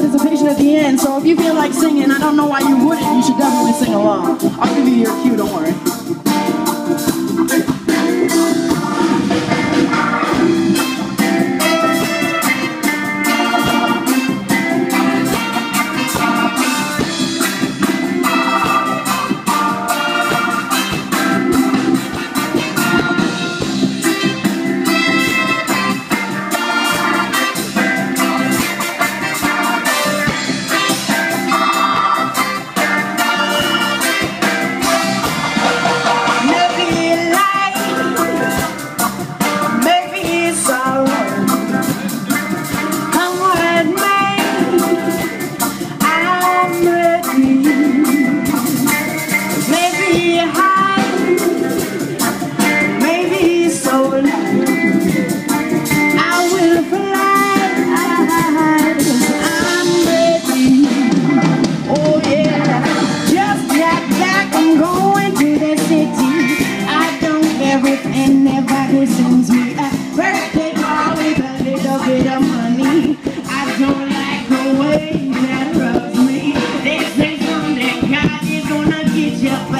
participation at the end, so if you feel like singing, I don't know why you wouldn't. You should definitely sing along. I'll give you your cue, don't worry. Yeah.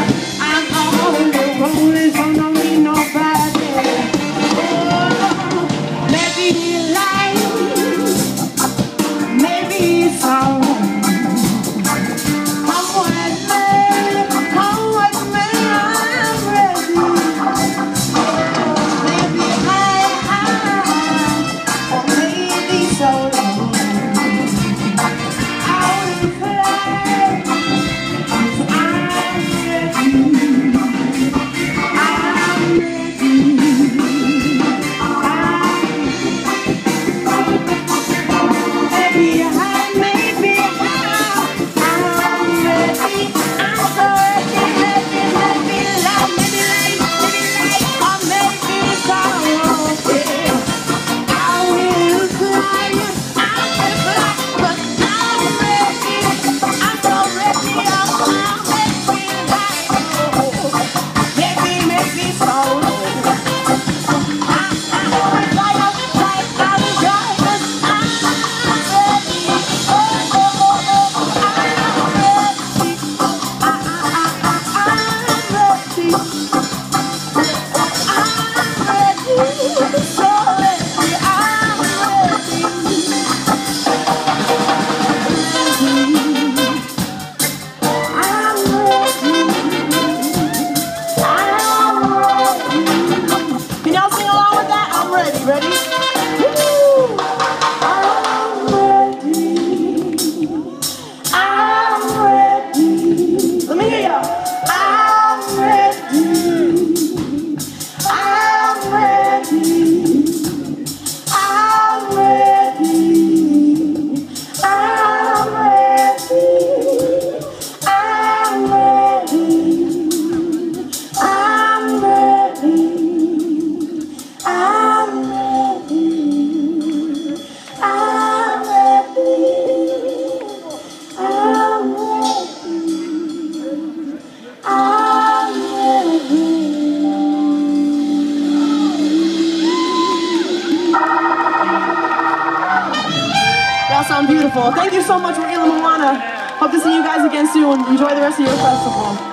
sound beautiful. Thank you so much, Ila Mawana. Hope to see you guys again soon. Enjoy the rest of your festival.